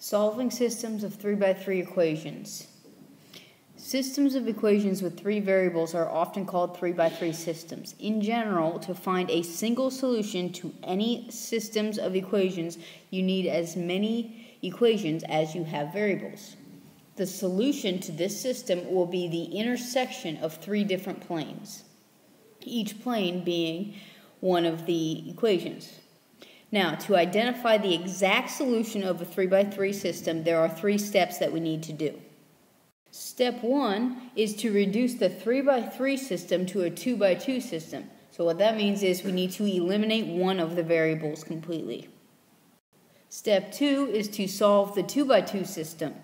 Solving systems of 3 by 3 equations. Systems of equations with three variables are often called 3 by 3 systems. In general, to find a single solution to any systems of equations, you need as many equations as you have variables. The solution to this system will be the intersection of three different planes, each plane being one of the equations. Now, to identify the exact solution of a 3 by 3 system, there are three steps that we need to do. Step 1 is to reduce the 3 by 3 system to a 2 by 2 system. So what that means is we need to eliminate one of the variables completely. Step 2 is to solve the 2 by 2 system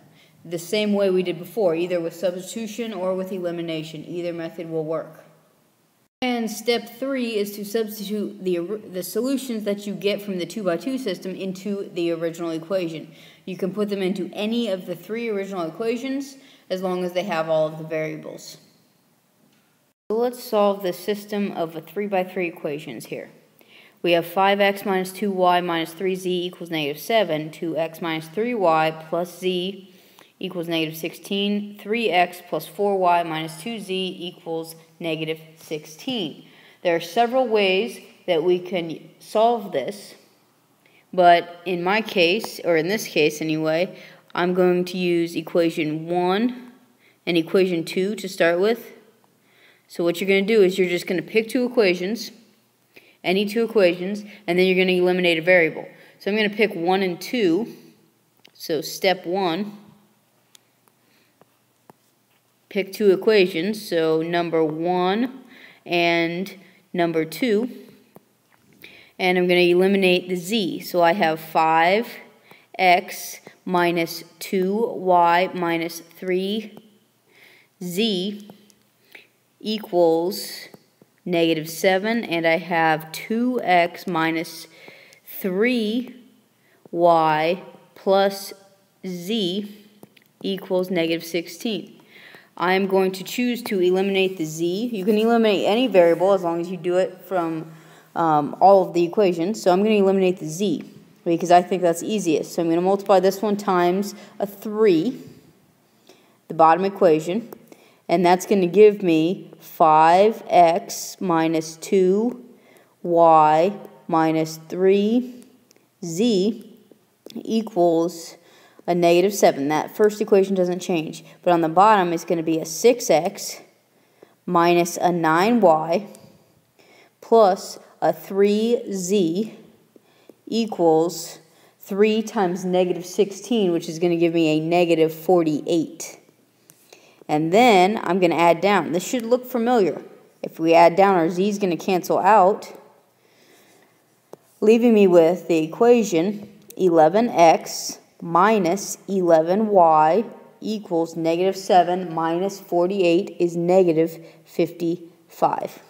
the same way we did before, either with substitution or with elimination. Either method will work. And step three is to substitute the, the solutions that you get from the 2 by 2 system into the original equation. You can put them into any of the three original equations as long as they have all of the variables. So let's solve the system of a 3 by 3 equations here. We have 5x minus 2y minus 3z equals negative 7, 2x minus 3y plus z equals negative 16. 3x plus 4y minus 2z equals negative 16. There are several ways that we can solve this, but in my case, or in this case anyway, I'm going to use equation 1 and equation 2 to start with. So what you're going to do is you're just going to pick two equations, any two equations, and then you're going to eliminate a variable. So I'm going to pick 1 and 2. So step 1 pick two equations, so number 1 and number 2. And I'm going to eliminate the z. So I have 5x minus 2y minus 3z equals negative 7. And I have 2x minus 3y plus z equals negative 16. I am going to choose to eliminate the z. You can eliminate any variable as long as you do it from um, all of the equations. So I'm going to eliminate the z because I think that's easiest. So I'm going to multiply this one times a 3, the bottom equation, and that's going to give me 5x minus 2y minus 3z equals a negative 7. That first equation doesn't change. But on the bottom, it's going to be a 6x minus a 9y plus a 3z equals 3 times negative 16, which is going to give me a negative 48. And then I'm going to add down. This should look familiar. If we add down, our z is going to cancel out, leaving me with the equation 11x minus 11y equals negative 7 minus 48 is negative 55.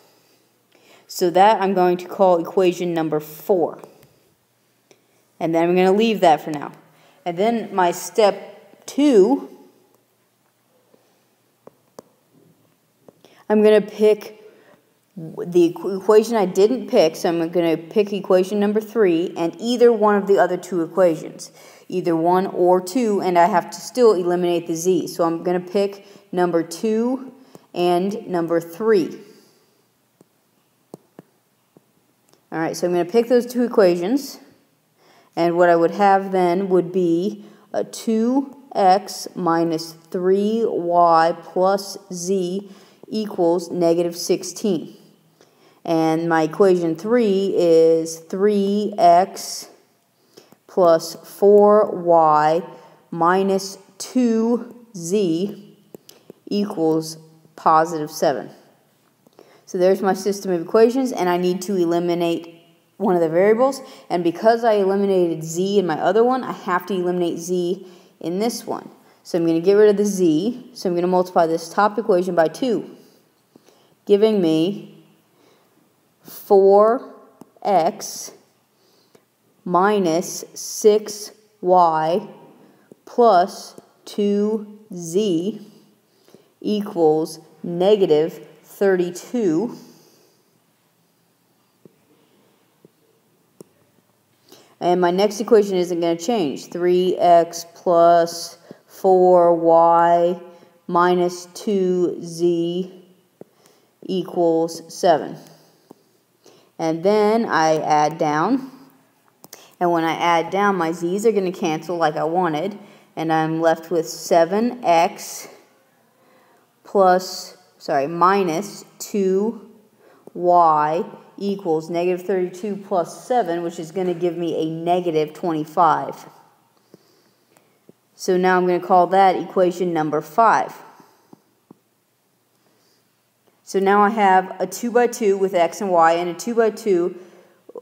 So that I'm going to call equation number 4. And then I'm going to leave that for now. And then my step 2, I'm going to pick the equation I didn't pick, so I'm going to pick equation number 3 and either one of the other two equations either 1 or 2, and I have to still eliminate the z. So I'm going to pick number 2 and number 3. All right, so I'm going to pick those two equations, and what I would have then would be a 2x minus 3y plus z equals negative 16. And my equation 3 is 3x plus 4y minus 2z equals positive 7. So there's my system of equations, and I need to eliminate one of the variables. And because I eliminated z in my other one, I have to eliminate z in this one. So I'm going to get rid of the z. So I'm going to multiply this top equation by 2, giving me 4x minus 6y plus 2z equals negative 32. And my next equation isn't going to change. 3x plus 4y minus 2z equals 7. And then I add down. And when I add down, my z's are going to cancel like I wanted. And I'm left with 7x plus, sorry, minus 2y equals negative 32 plus 7, which is going to give me a negative 25. So now I'm going to call that equation number 5. So now I have a 2 by 2 with x and y and a 2 by 2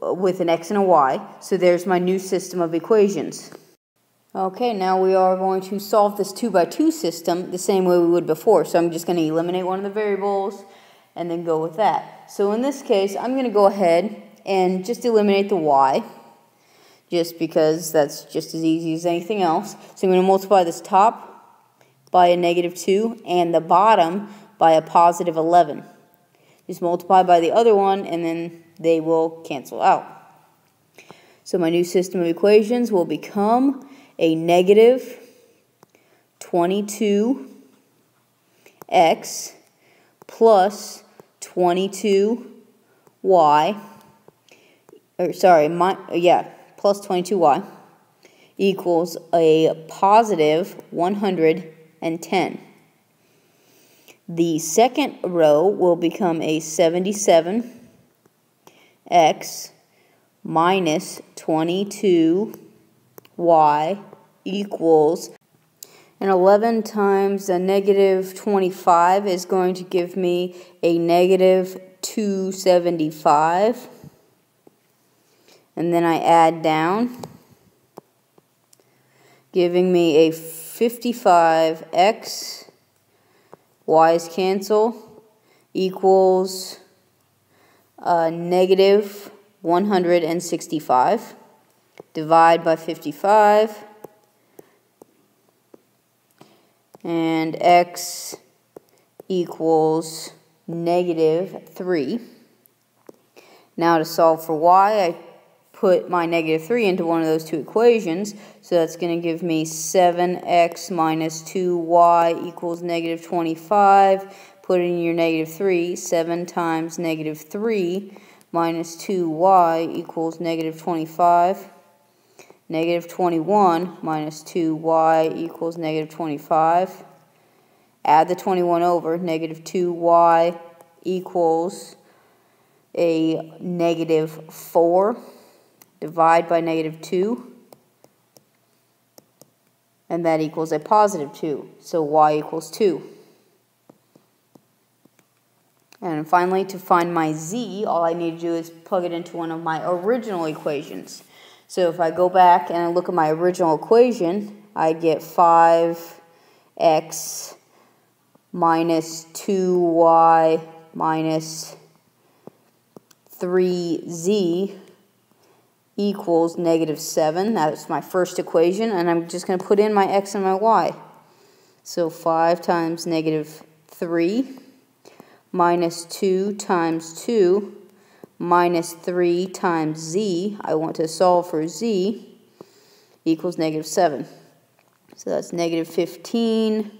uh, with an x and a y. So there's my new system of equations. Okay, now we are going to solve this 2 by 2 system the same way we would before. So I'm just going to eliminate one of the variables and then go with that. So in this case, I'm going to go ahead and just eliminate the y just because that's just as easy as anything else. So I'm going to multiply this top by a negative 2 and the bottom by a positive 11. Just multiply by the other one, and then they will cancel out. So my new system of equations will become a negative 22x plus 22y, or sorry, my, yeah, plus 22y equals a positive 110. The second row will become a 77x minus 22y equals and 11 times a negative 25 is going to give me a negative 275. And then I add down, giving me a 55x y's cancel equals uh, negative 165. Divide by 55. And x equals negative 3. Now to solve for y, I put my negative 3 into one of those two equations. So that's going to give me 7x minus 2y equals negative 25. Put in your negative 3. 7 times negative 3 minus 2y equals negative 25. Negative 21 minus 2y equals negative 25. Add the 21 over. Negative 2y equals a negative 4 divide by negative 2, and that equals a positive 2. So y equals 2. And finally, to find my z, all I need to do is plug it into one of my original equations. So if I go back and I look at my original equation, I get 5x minus 2y minus 3z equals negative 7. That's my first equation, and I'm just going to put in my x and my y. So 5 times negative 3 minus 2 times 2 minus 3 times z. I want to solve for z equals negative 7. So that's negative 15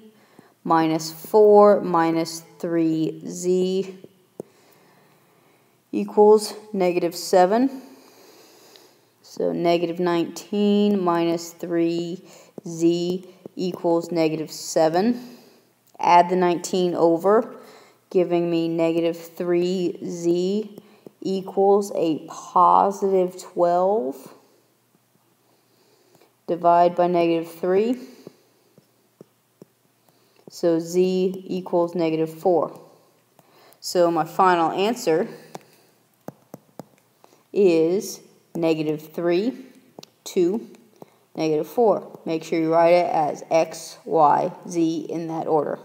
minus 4 minus 3z equals negative 7. So negative 19 minus 3z equals negative 7. Add the 19 over, giving me negative 3z equals a positive 12. Divide by negative 3. So z equals negative 4. So my final answer is negative 3, 2, negative 4. Make sure you write it as x, y, z in that order.